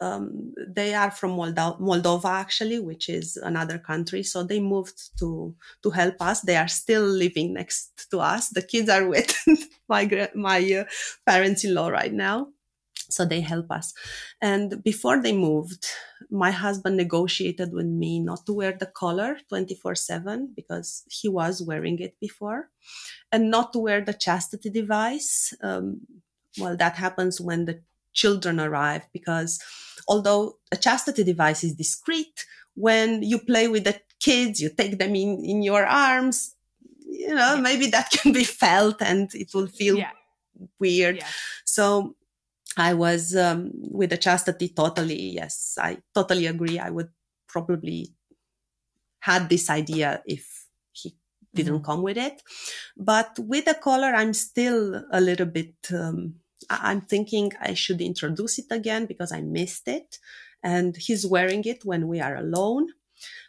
Um, they are from Moldo- Moldova, actually, which is another country. So they moved to to help us. They are still living next to us. The kids are with my my uh, parents-in-law right now so they help us and before they moved my husband negotiated with me not to wear the collar 24 7 because he was wearing it before and not to wear the chastity device um, well that happens when the children arrive because although a chastity device is discreet when you play with the kids you take them in in your arms you know yeah. maybe that can be felt and it will feel yeah. weird yeah. so I was um, with the chastity totally. Yes, I totally agree. I would probably had this idea if he didn't mm-hmm. come with it, but with the collar, I'm still a little bit. Um, I'm thinking I should introduce it again because I missed it, and he's wearing it when we are alone.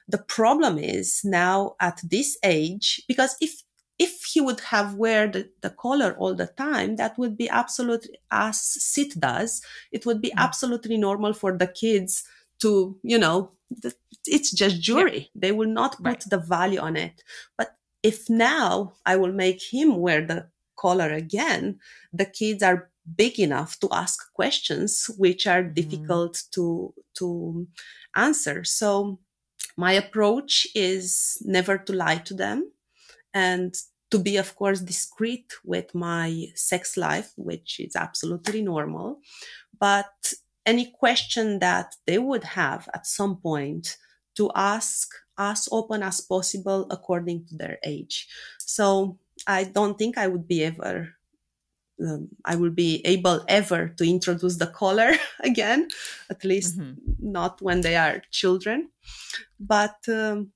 The problem is now at this age because if if he would have wear the, the collar all the time, that would be absolutely as Sid does. It would be mm-hmm. absolutely normal for the kids to, you know, the, it's just jewelry. Yeah. They will not put right. the value on it. But if now I will make him wear the collar again, the kids are big enough to ask questions which are mm-hmm. difficult mm. to to answer. So my approach is never to lie to them and to be, of course, discreet with my sex life, which is absolutely normal. But any question that they would have at some point to ask as open as possible according to their age. So I don't think I would be ever um, I will be able ever to introduce the collar again, at least mm-hmm. not when they are children. But um,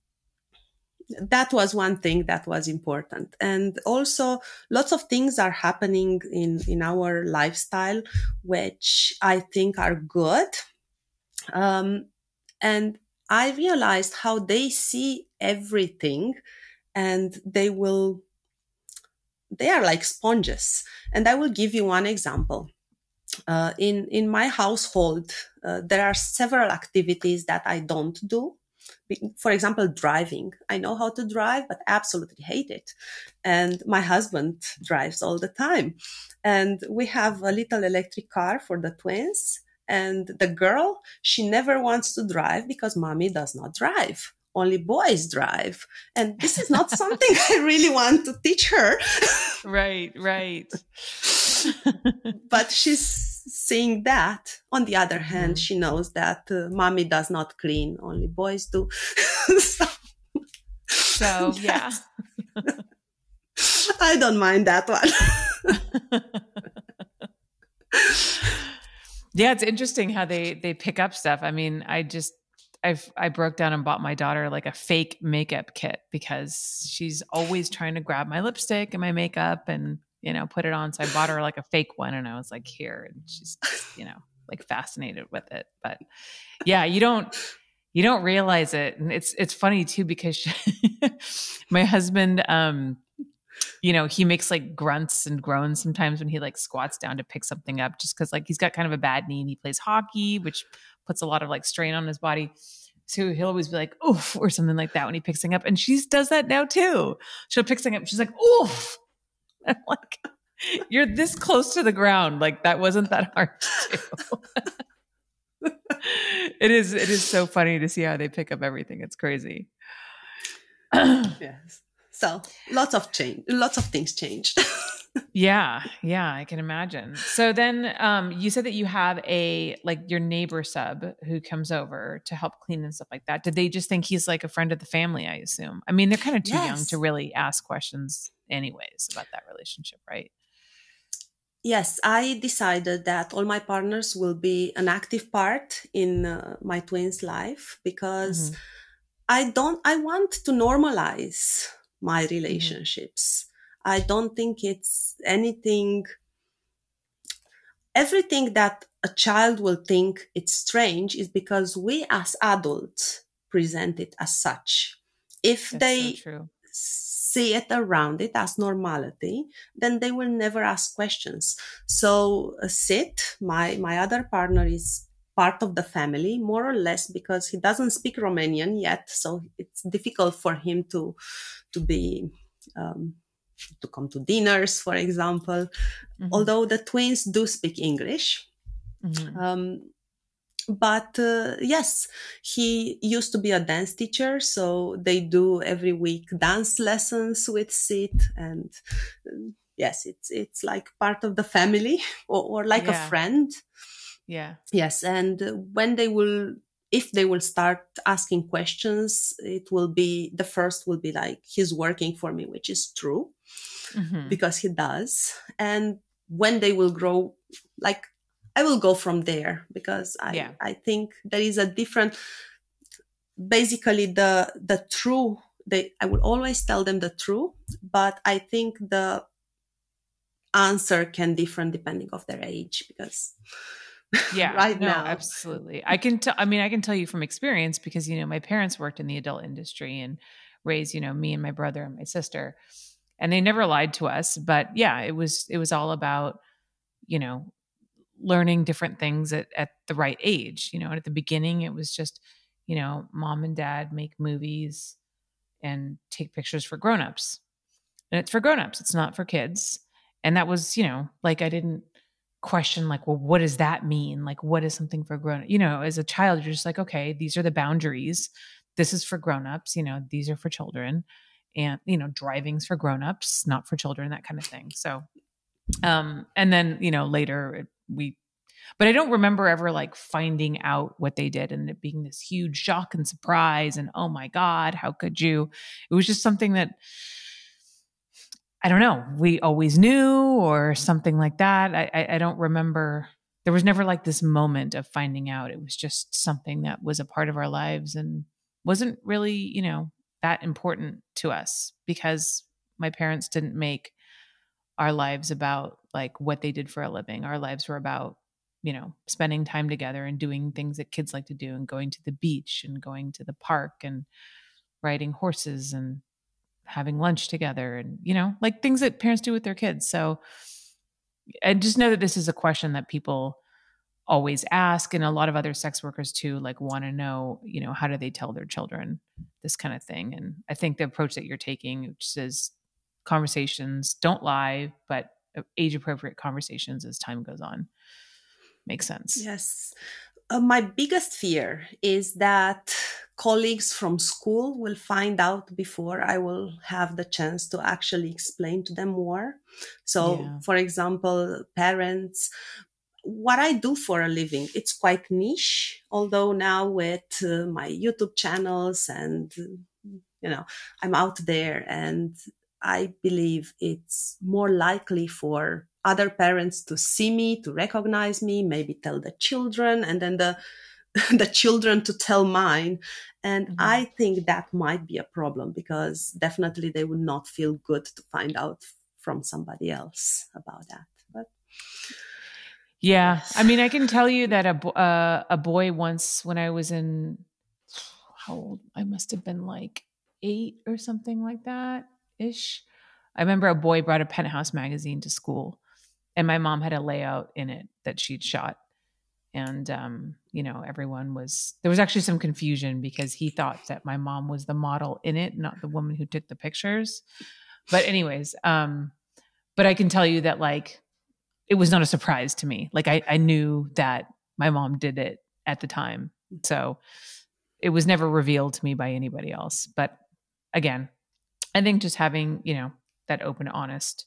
that was one thing that was important. And also lots of things are happening in in our lifestyle which i think are good. Um, and i realized how they see everything and they will they are like sponges. And i will give you one example. Uh, in in my household uh, there are several activities that i don't do for example, driving. I know how to drive, but absolutely hate it. And my husband drives all the time. And we have a little electric car for the twins. And the girl, she never wants to drive because mommy does not drive. Only boys drive. And this is not something I really want to teach her.
right, right.
but she's seeing that. On the other hand, mm-hmm. she knows that uh, mommy does not clean, only boys do.
so, so yeah.
I don't mind that one.
yeah, it's interesting how they they pick up stuff. I mean, I just I've I broke down and bought my daughter like a fake makeup kit because she's always trying to grab my lipstick and my makeup and you know, put it on. So I bought her like a fake one and I was like, here. And she's, just, you know, like fascinated with it. But yeah, you don't, you don't realize it. And it's, it's funny too, because she, my husband, um, you know, he makes like grunts and groans sometimes when he like squats down to pick something up just because like he's got kind of a bad knee and he plays hockey, which puts a lot of like strain on his body. So he'll always be like, oof, or something like that when he picks something up. And she does that now too. She'll pick something up. She's like, oof. I'm like, you're this close to the ground. Like that wasn't that hard to do. it is, it is so funny to see how they pick up everything. It's crazy.
yes. So lots of change, lots of things changed.
yeah, yeah, I can imagine. So then, um, you said that you have a like your neighbor sub who comes over to help clean and stuff like that. Did they just think he's like a friend of the family? I assume. I mean, they're kind of too yes. young to really ask questions, anyways, about that relationship, right?
Yes, I decided that all my partners will be an active part in uh, my twins' life because. Mm-hmm I don't, I want to normalize my mm-hmm. relationships. Mm-hmm. I don't think it's anything, everything that a child will think it's strange is because we as adults present it as such. If That's they so see it around it as normality, then they will never ask questions. So uh, Sid, my, my other partner is part of the family, more or less, because he doesn't speak Romanian yet, so it's difficult for him to to be um, to come to dinners, for example. Mm-hmm. Although the twins do speak English. Mm-hmm. Um, but uh, yes, he used to be a dance teacher, so they do every week dance lessons with Sid, and uh, yes, it's it's like part of the family or, or like yeah. a friend.
Yeah.
Yes. And when they will, if they will start asking questions, it will be the first will be like, he's working for me, which is true mm-hmm. because he does. And when they will grow, like, I will go from there because I, yeah. I think there is a different, basically the, the true, they, I will always tell them the truth, but I think the answer can differ depending of their age because
yeah.
Right
no,
now.
absolutely. I can tell i mean i can tell you from experience because you know my parents worked in the adult industry and raised you know me and my brother and my sister and they never lied to us but yeah it was it was all about you know learning different things at, at the right age you know and at the beginning it was just you know mom and dad make movies and take pictures for grown-ups and it's for grown-ups it's not for kids and that was you know like i didn't question like well what does that mean? Like what is something for grown you know as a child you're just like okay these are the boundaries. This is for grown-ups you know these are for children. And you know driving's for grown-ups not for children that kind of thing. So um and then you know later we but i don't remember ever like finding out what they did and it being this huge shock and surprise and oh my god how could you? It was just something that I don't know, we always knew or something like that. I, I, I don't remember. There was never like this moment of finding out. It was just something that was a part of our lives and wasn't really, you know, that important to us because my parents didn't make our lives about like what they did for a living. Our lives were about, you know, spending time together and doing things that kids like to do and going to the beach and going to the park and riding horses and having lunch together and you know like things that parents do with their kids. So i just know that this is a question that people always ask and a lot of other sex workers too like want to know you know how do they tell their children this kind of thing? And i think the approach that you're taking which says conversations don't lie but uh, age appropriate conversations as time goes on makes sense.
Yes. Uh, my biggest fear is that colleagues from school will find out before I will have the chance to actually explain to them more. So, yeah. for example, parents, what I do for a living, it's quite niche, although now with uh, my YouTube channels and, you know, I'm out there and I believe it's more likely for other parents to see me, to recognize me, maybe tell the children, and then the the children to tell mine. And mm-hmm. I think that might be a problem because definitely they would not feel good to find out from somebody else about that. But
yeah, I mean, I can tell you that a uh, a boy once when I was in how old I must have been like eight or something like that ish. I remember a boy brought a penthouse magazine to school and my mom had a layout in it that she'd shot. And, um, you know, everyone was, there was actually some confusion because he thought that my mom was the model in it, not the woman who took the pictures. But, anyways, um, but I can tell you that, like, it was not a surprise to me. Like, I, I knew that my mom did it at the time. So it was never revealed to me by anybody else. But again, I think just having, you know, that open, honest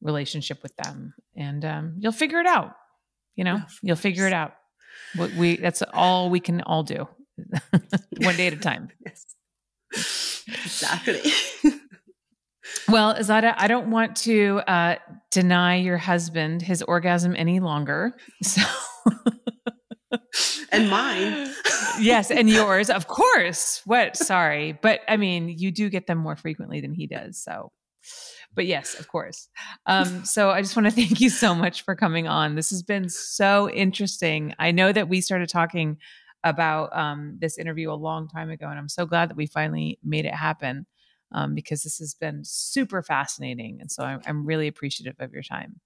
relationship with them and um, you'll figure it out you know you'll figure it out. What we that's all we can all do. One day at a time.
Yes. Exactly.
Well Ezada, i don't want to uh, deny your husband his orgasm any longer so
and mine.
Yes and yours of course. What sorry. But i mean you do get them more frequently than he does so but yes, of course. Um, so I just want to thank you so much for coming on. This has been so interesting. I know that we started talking about um, this interview a long time ago, and I'm so glad that we finally made it happen um, because this has been super fascinating. And so I'm, I'm really appreciative of your time.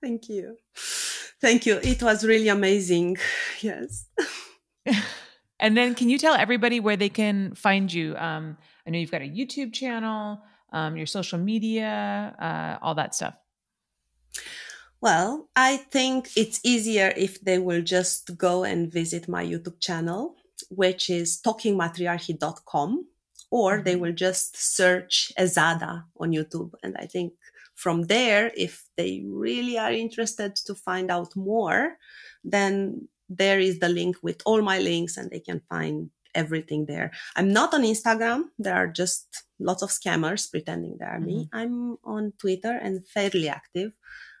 Thank you. Thank you. It was really amazing. Yes.
and then, can you tell everybody where they can find you? Um, I know you've got a YouTube channel um, your social media, uh, all that stuff?
Well, I think it's easier if they will just go and visit my YouTube channel, which is talkingmatriarchy.com, or mm-hmm. they will just search Ezada on YouTube. And I think from there, if they really are interested to find out more, then there is the link with all my links and they can find everything there. I'm not on Instagram. There are just lots of scammers pretending they are mm-hmm. me. I'm on Twitter and fairly active.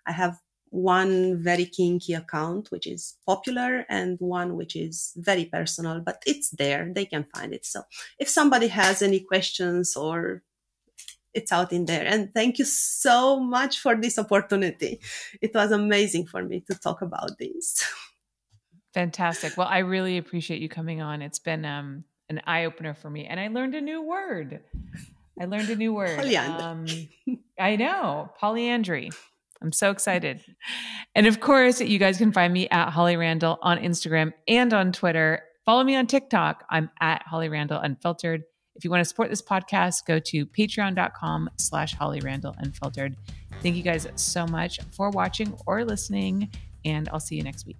I have one very kinky account, which is popular, and one which is very personal, but it's there. They can find it. So if somebody has any questions or it's out in there. And thank you so much for this opportunity. It was amazing for me to talk about this.
Fantastic. Well, I really appreciate you coming on. It's been um, an eye opener for me, and I learned a new word. I learned a new word. Um, I know polyandry. I'm so excited. And of course, you guys can find me at Holly Randall on Instagram and on Twitter. Follow me on TikTok. I'm at Holly Randall Unfiltered. If you want to support this podcast, go to patreon.com slash Holly Randall Unfiltered. Thank you guys so much for watching or listening, and I'll see you next week.